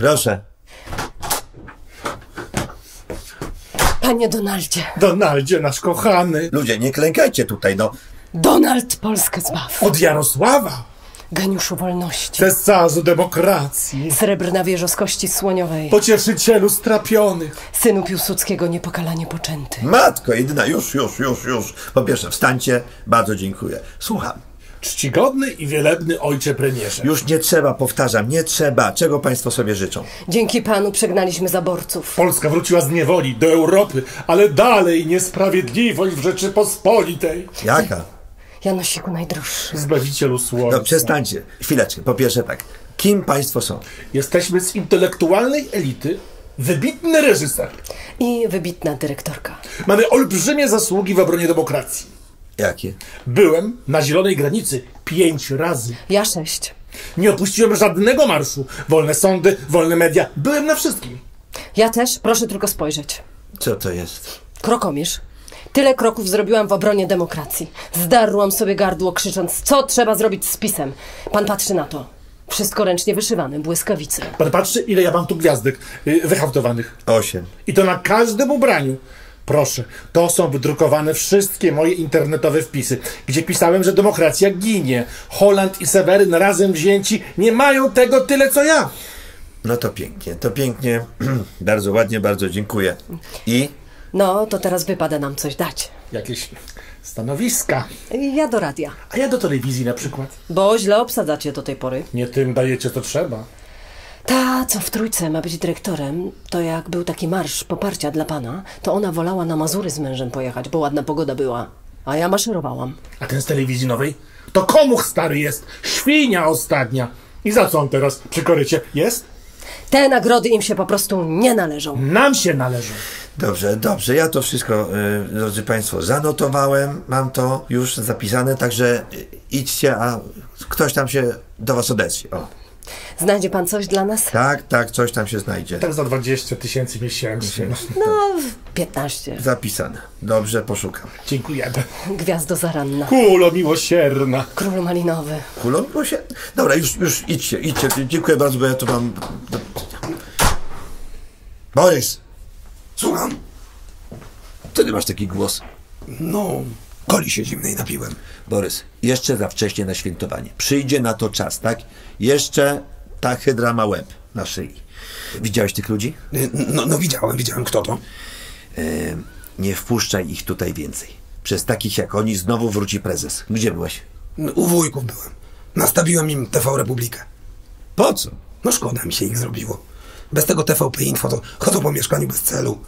Proszę. Panie Donaldzie. Donaldzie, nasz kochany. Ludzie, nie klękajcie tutaj, no. Donald Polskę zbaw. Od Jarosława. Geniuszu wolności. Cesarzu demokracji. Srebrna wieża z kości słoniowej. Pocieszycielu strapionych. Synu Piłsudskiego niepokalanie poczęty. Matko, jedyna, już, już, już, już. Po pierwsze, wstańcie, bardzo dziękuję. Słucham. Czcigodny i wielebny ojcze premierze. Już nie trzeba, powtarzam, nie trzeba. Czego państwo sobie życzą? Dzięki panu przegnaliśmy zaborców. Polska wróciła z niewoli do Europy, ale dalej niesprawiedliwość w Rzeczypospolitej. Jaka? Janosiku najdroższy. Zbawicielu No słońca. przestańcie. Chwileczkę. Po pierwsze tak. Kim państwo są? Jesteśmy z intelektualnej elity. Wybitny reżyser. I wybitna dyrektorka. Mamy olbrzymie zasługi w obronie demokracji. Jakie? Byłem na zielonej granicy pięć razy. Ja sześć. Nie opuściłem żadnego marszu. Wolne sądy, wolne media. Byłem na wszystkim. Ja też, proszę tylko spojrzeć. Co to jest? Krokomierz. Tyle kroków zrobiłam w obronie demokracji. Zdarłam sobie gardło krzycząc, co trzeba zrobić z pisem. Pan patrzy na to. Wszystko ręcznie wyszywane, błyskawice. Pan patrzy, ile ja mam tu gwiazdek y, wyhaftowanych. Osiem. I to na każdym ubraniu. Proszę, to są wydrukowane wszystkie moje internetowe wpisy, gdzie pisałem, że demokracja ginie. Holand i Seweryn razem wzięci nie mają tego tyle, co ja. No to pięknie, to pięknie. bardzo ładnie, bardzo dziękuję. I? No, to teraz wypada nam coś dać. Jakieś stanowiska. Ja do radia. A ja do telewizji na przykład. Bo źle obsadzacie do tej pory. Nie tym dajecie, co trzeba. Ta, co w trójce ma być dyrektorem, to jak był taki marsz poparcia dla pana, to ona wolała na Mazury z mężem pojechać, bo ładna pogoda była. A ja maszerowałam. A ten z telewizji nowej? To komuch stary jest. Świnia ostatnia. I za co on teraz przy korycie jest? Te nagrody im się po prostu nie należą. Nam się należą. Dobrze, dobrze. Ja to wszystko, y, drodzy Państwo, zanotowałem. Mam to już zapisane, także y, idźcie, a ktoś tam się do Was odezwie. O. Znajdzie pan coś dla nas? Tak, tak, coś tam się znajdzie. Tak za 20 tysięcy miesięcznie. No, 15. Zapisane. Dobrze, poszukam. Dziękujemy. Gwiazdo zaranna. Kulo miłosierna. Król malinowy. Bo się... Dobra, już, już idźcie, idźcie. Dziękuję bardzo, bo ja tu mam... Borys! Słucham? Co ty masz taki głos? No, koli się zimnej napiłem. Borys, jeszcze za wcześnie na świętowanie. Przyjdzie na to czas, tak? Jeszcze ta hydra ma łeb na szyi. Widziałeś tych ludzi? Y, No, no widziałem, widziałem kto to. Ym, nie wpuszczaj ich tutaj więcej. Przez takich jak oni znowu wróci prezes. Gdzie byłeś? No, U wujków byłem. Nastawiłem im TV Republikę. Po co? No szkoda mi się ich zrobiło. Bez tego TVP Info to chodzą po mieszkaniu bez celu.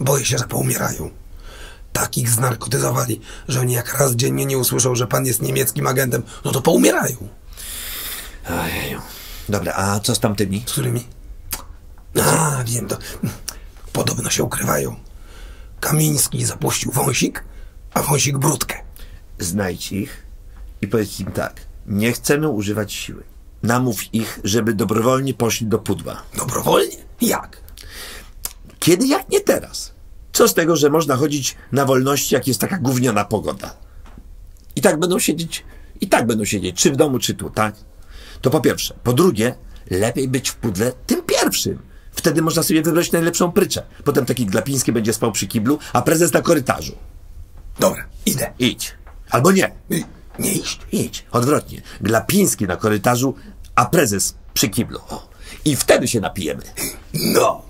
Boję się, że poumierają. Tak ich znarkotyzowali, że oni jak raz dziennie nie usłyszą, że pan jest niemieckim agentem, no to poumierają. Ojeju. Dobra, a co z tamtymi? Z którymi? A, wiem, to podobno się ukrywają. Kamiński zapuścił wąsik, a wąsik brudkę. Znajdź ich i powiedz im tak. Nie chcemy używać siły. Namów ich, żeby dobrowolnie poszli do pudła. Dobrowolnie? Jak? Kiedy jak nie teraz? Co z tego, że można chodzić na wolności, jak jest taka gówniana pogoda? I tak będą siedzieć, i tak będą siedzieć, czy w domu, czy tu, tak? To po pierwsze. Po drugie, lepiej być w pudle tym pierwszym. Wtedy można sobie wybrać najlepszą pryczę. Potem taki Glapiński będzie spał przy kiblu, a prezes na korytarzu. Dobra, idę. Idź. Albo nie. Y, Nie iść. Idź. Odwrotnie. Glapiński na korytarzu, a prezes przy kiblu. O. I wtedy się napijemy. No.